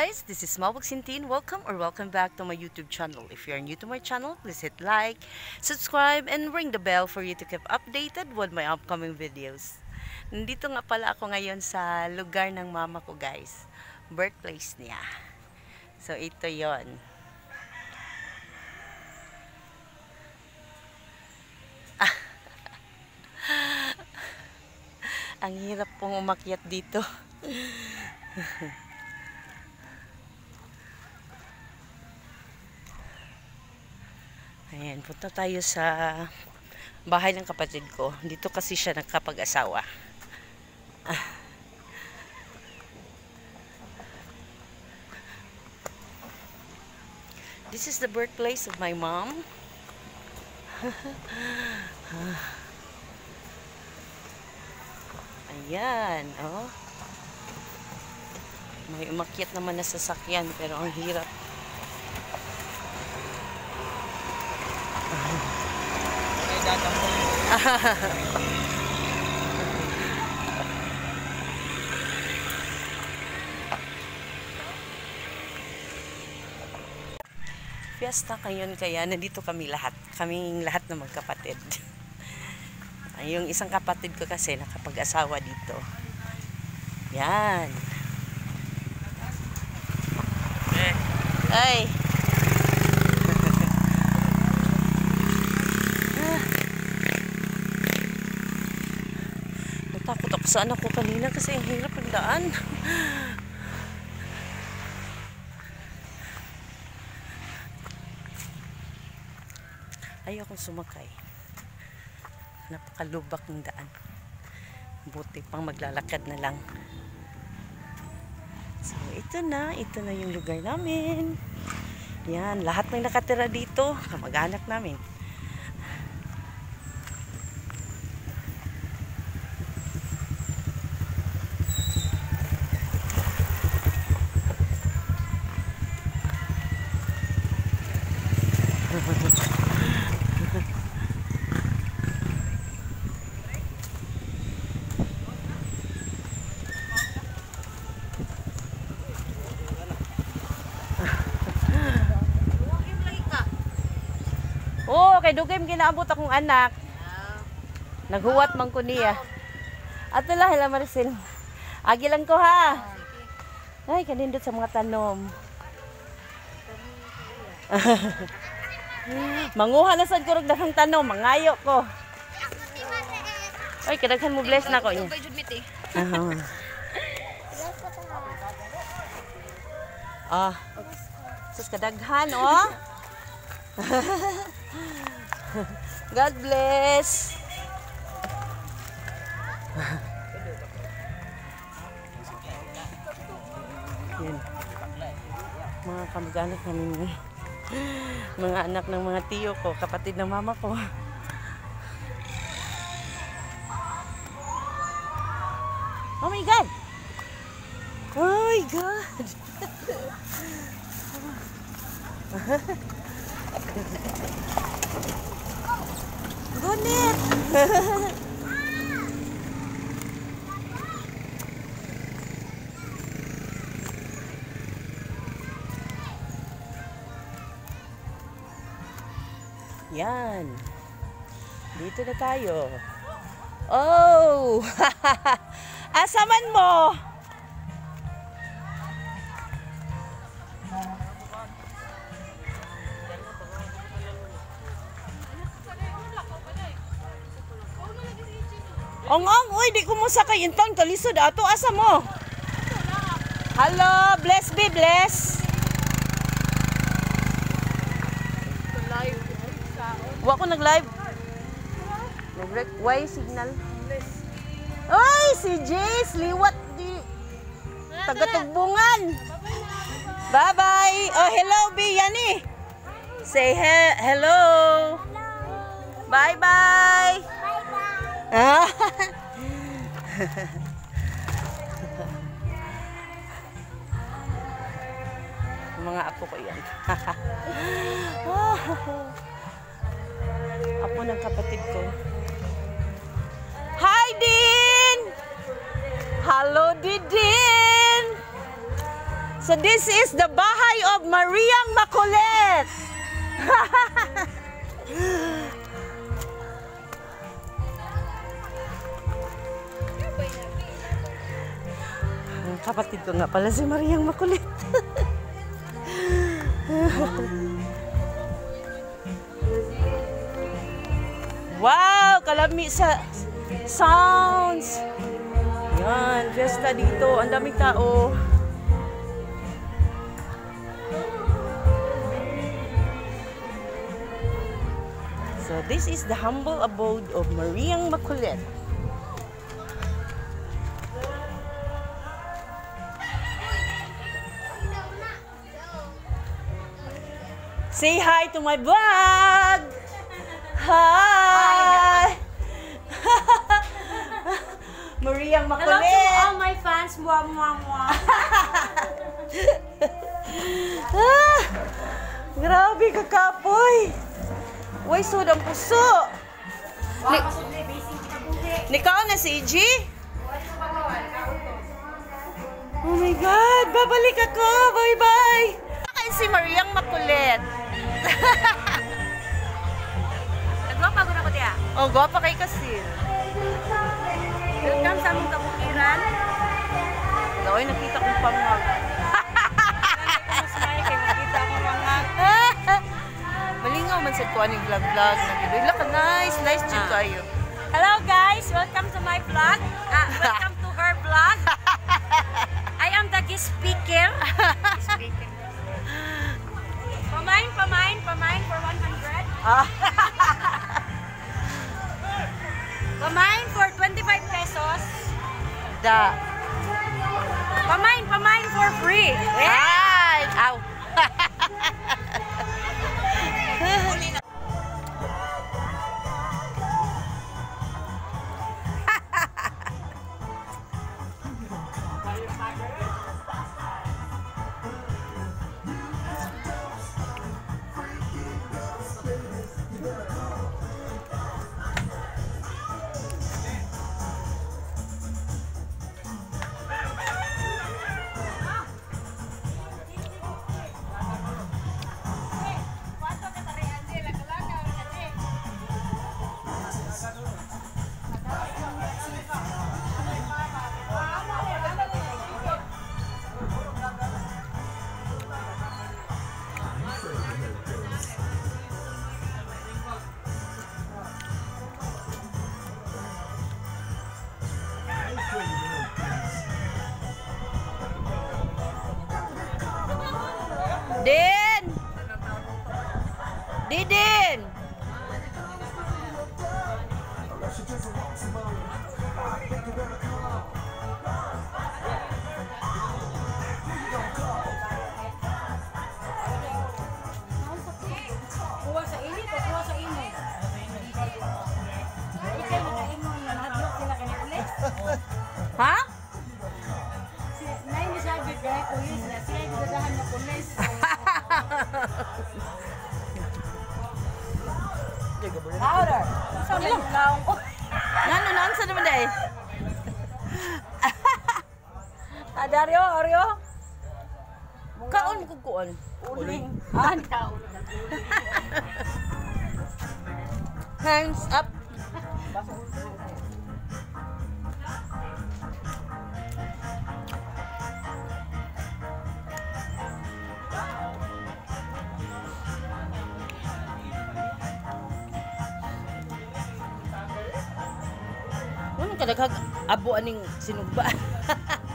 guys, this is Mawag Sintin. Welcome or welcome back to my YouTube channel. If you are new to my channel, please hit like, subscribe, and ring the bell for you to keep updated with my upcoming videos. Nandito nga pala ako ngayon sa lugar ng mama ko guys. Birthplace niya. So ito yon. Ang hirap pong umakyat dito. Ayan, punta tayo sa bahay ng kapatid ko. Dito kasi siya nagkapag-asawa. This is the birthplace of my mom. Ayan, oh. May umakyat naman na sasakyan pero ang hirap. Dadang Fiesta ngayon kaya nandito kami lahat. Kaming lahat na magkapatid. Yung isang kapatid ko kasi nakapag-asawa dito. Yan. Eh, Ay. Natakot ako kanina kasi ang hirap ang daan. Ayaw kong sumakay. Napakalubak ng daan. Buti pang maglalakad na lang. So, ito na. Ito na yung lugar namin. Yan, lahat ng nakatira dito, kamag-anak namin. Oo, kay Dugay ginaabot akong anak. Naghuwat man ko niya. Ato lang, hila Maricel. Agi lang ko ha. Ay, kanindot sa mga tanom. Manguha na sad ko rog daghang tanom, mangayo ko. Ay, kadaghan mo bless na ko niya. Ah. Ah. Sus kadaghan oh. God bless. Mga kamag-anak namin. Mga anak ng mga tiyo ko, kapatid ng mama ko. Oh my God! Oh my God! Gunit! Yan. Dito na tayo. Oh! Asaman mo? Ong ong, uy, di ko mo sakay intong kalisod ato asa mo. Hello, bless be bless. Wa ko nag-live. Nag why signal? Oy, si Jace, liwat di taga-tugbungan. Bye-bye. Oh, hello, B. Yani. Say he hello. Bye-bye. Mga apo ko yan. apo ng kapatid ko. Hi, Din! Hello, Didin! So this is the bahay of Mariang Makulit. kapatid ko nga pala si Mariang Makulit. wow! Kalami sa sounds. Yan, fiesta dito. Ang daming tao. So this is the humble abode of Mariang Makulit. Say hi to my vlog! Hi! Mariang Hello to Makulit! all my fans. Mwah, mwah, mwah. Ah, grabe ka kapoy! Uy, sudang puso! Ni na si EG? Oh my God! Babalik ako! Bye-bye! Akin si Mariang Makulit. Nagwapagod ako diya. Oh, gwapa kay Kasil. Welcome sa among kabukiran. Naoy, nakita kong pamag. Ko Malingaw man sa kuha ng vlog-vlog. Nagdula ka, nice, nice Ah. jud kayo. Hello guys, welcome to my vlog. Ah, welcome Din! Kaon ko kuon. Uling. Ah, kaon. Hands up. Ano ka daghag abo aning sinugba?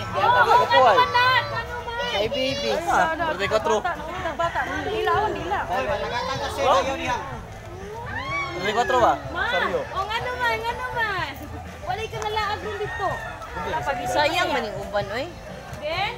ganyan kaya kami kukuhay. Ay, baby. Pwede ka tro. Pwede ka tro ba? Saryo. O nga naman, nga naman. Walay ka nalaag rin dito. Sayang man yung uban, oy. Ben?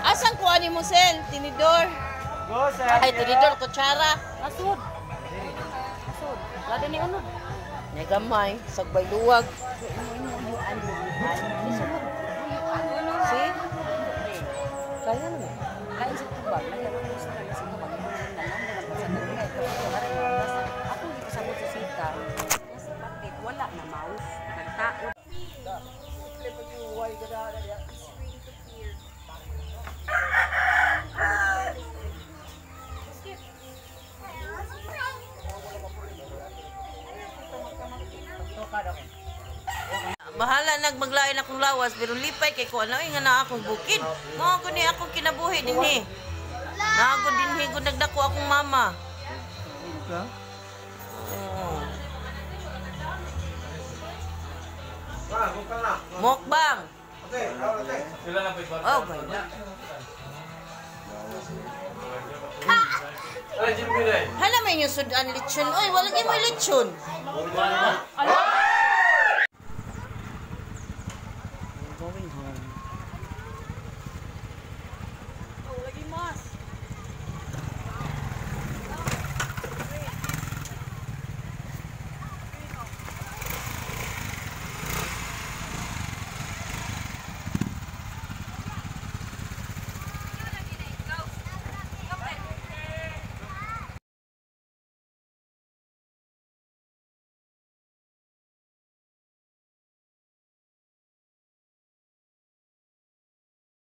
Asan ko ani mo, Sel? Tinidor. Go, sir. Ay, tinidor, kutsara. Asod. Asod. Lada ni ano? Nagamay, sagbay luwag. See? Kaya naman. Kain sa tubag. Lagyan mo sa tubag. Sa tubag. Ako hindi ko sabot sa sita. Nasa patit, wala na mouse. Nagtaot. Bahala nag maglain akong lawas pero lipay kay ko ano eh, nga na akong bukid. Mo ko ni akong kinabuhi din eh. Nago din hi gud nagdako akong mama. Oo. Mukbang. Oh, God. Hala may yung sudan lechon. Oy, wala gyud mo lechon.